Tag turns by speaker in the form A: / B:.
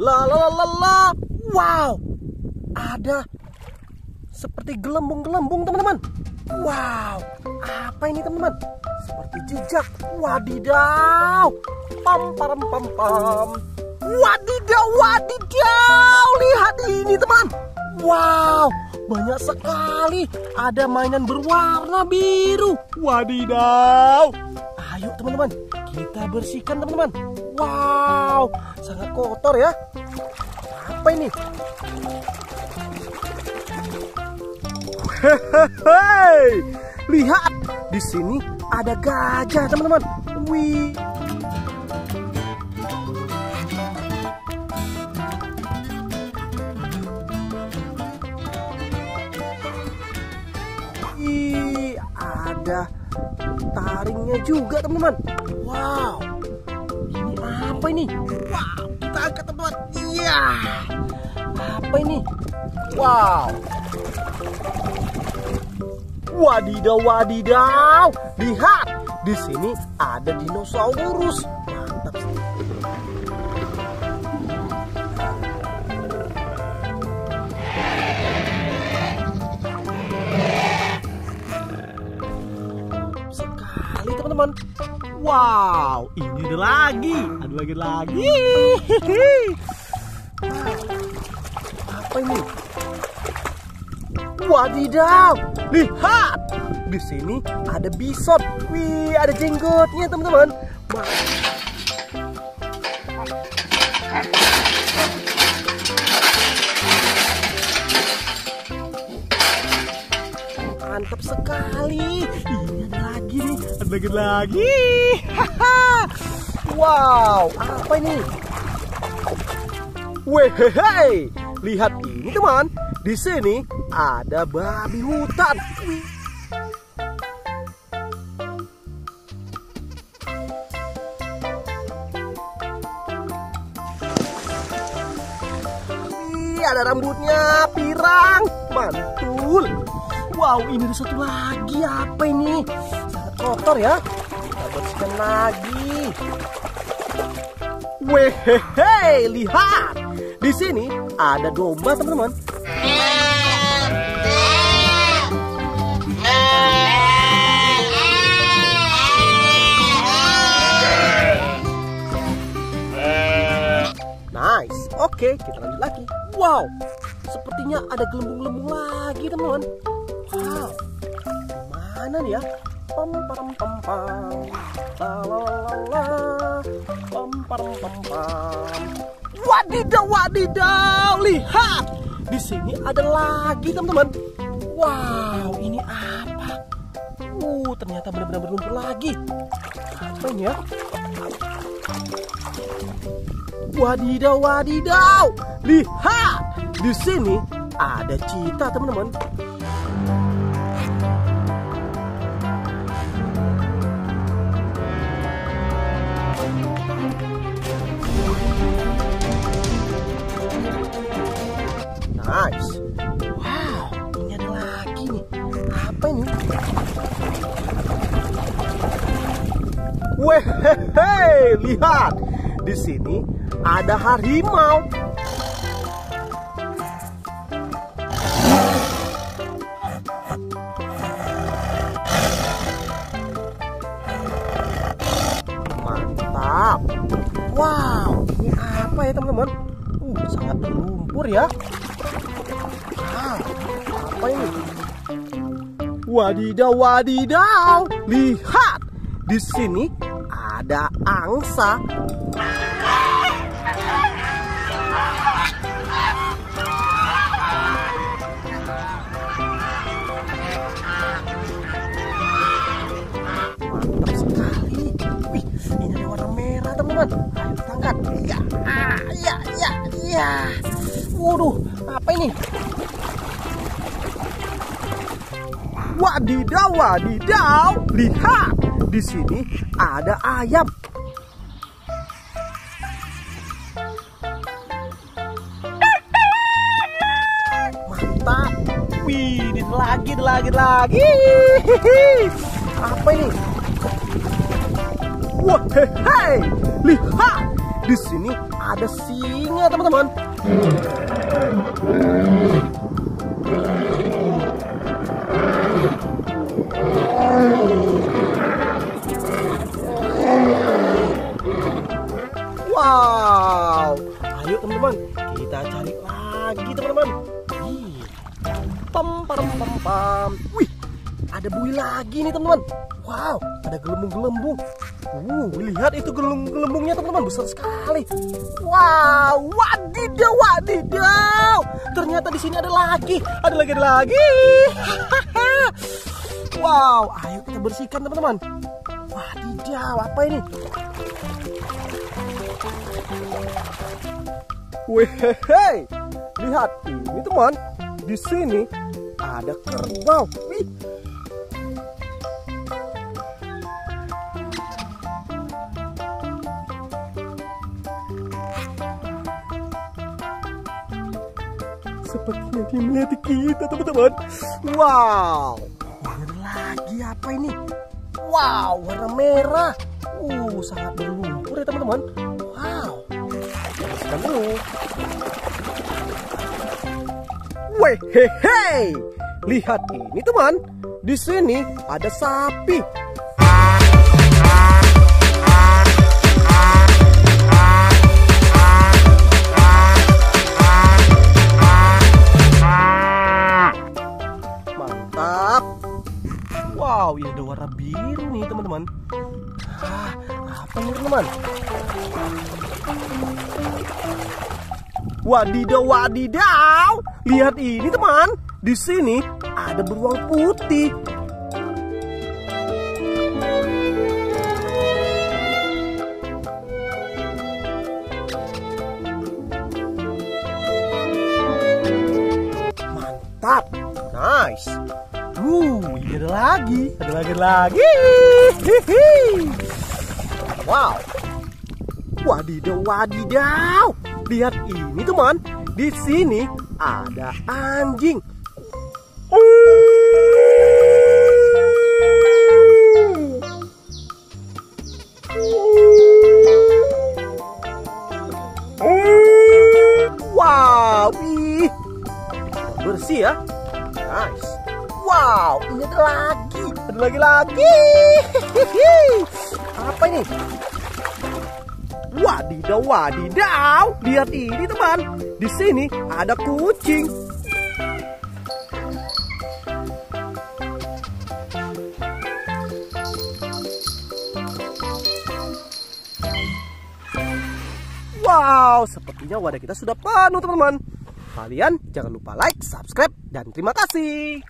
A: La la la la. Wow. Ada seperti gelembung-gelembung teman-teman. Wow. Apa ini teman-teman? Seperti jejak. Wadidaw. Pam pam pam pam. Wadidaw, wadidaw. Lihat ini teman. Wow, banyak sekali. Ada mainan berwarna biru. Wadidaw. Ayo teman-teman, kita bersihkan teman-teman. Wow, sangat kotor ya. Apa ini? Hehehe, lihat di sini ada gajah teman-teman. Wih. Ada taringnya juga teman-teman. Wow, ini apa ini? Wow, kita angkat teman-teman. Iya, apa ini? Wow. Wadidaw, wadidaw. Lihat, di sini ada dinosaurus. Mantap. Sekali teman-teman. Wow, ini ada lagi. Ada lagi lagi. Apa ini? Wadidaw, lihat di sini ada bison. Wih, ada jenggotnya teman-teman. Mantap sekali. Ada lagi wow, apa ini? Wehehe, lihat ini teman. Di sini ada babi hutan. Ada rambutnya pirang, mantul. Wow, ini ada satu lagi. Apa ini? Kotor ya. Kita bersihkan lagi. Wehehe, lihat. Di sini ada domba, teman-teman. Nice. Oke, kita lanjut lagi. Wow, sepertinya ada gelembung-gelembung lagi, teman-teman. Wow, mana nih ya? Pam pam pam pam. La la la la. Pam pam pam pam. Wadidaw, wadidaw. Lihat, di sini ada lagi, teman-teman. Wow, ini apa? Uh, ternyata benar-benar berlumpur lagi. Apa ini ya? Wadidaw, wadidaw. Lihat, di sini ada cita, teman-teman. Nice. Wow, ini ada lagi nih. Apa ini? Wehehe, lihat. Di sini ada harimau. Mantap. Wow, ini apa ya teman-teman? Uh, sangat berlumpur ya. Apa ini? Wadidaw, wadidaw. Lihat, di sini ada angsa. Ini? Wadidaw, wadidaw. Lihat, di sini ada ayam. Mantap. Wih, lagi, lagi, lagi. Apa ini? Wah, hei, lihat. Di sini ada singa, teman-teman. Wow, ayo teman-teman, kita cari lagi teman-teman. Pam pam pam pam. Wih, ada buih lagi nih teman-teman. Wow, ada gelembung-gelembung. Uh, lihat itu gelembung-gelembungnya teman-teman besar sekali. Wow, wadidaw, wadidaw. Ternyata di sini ada lagi, ada lagi, ada lagi. wow, ayo kita bersihkan teman-teman. Wadidaw, apa ini? Wehehe, lihat ini teman. Di sini ada kerbau. Wih, Sepertinya dia melihat kita teman-teman. Wow. Ada lagi apa ini? Wow warna merah. Uh sangat berlumpur ya teman-teman. Wow. Bersihkan dulu Wehehe Lihat ini teman. Di sini ada sapi Wow, ini ada warna biru nih teman-teman. Ah, apa ini teman? Wadidaw, wadidaw. Lihat ini teman. Di sini ada beruang putih. Mantap. Nice. Uh, ada lagi. Ada lagi lagi. Hihi. Wow. Wadidaw, wadidaw. Lihat ini teman. Di sini ada anjing. Wow, ini ada lagi. Ada lagi lagi. Apa ini? Wadidaw, wadidaw. Lihat ini teman. Di sini ada kucing. Wow, sepertinya wadah kita sudah penuh teman-teman. Kalian jangan lupa like, subscribe, dan terima kasih.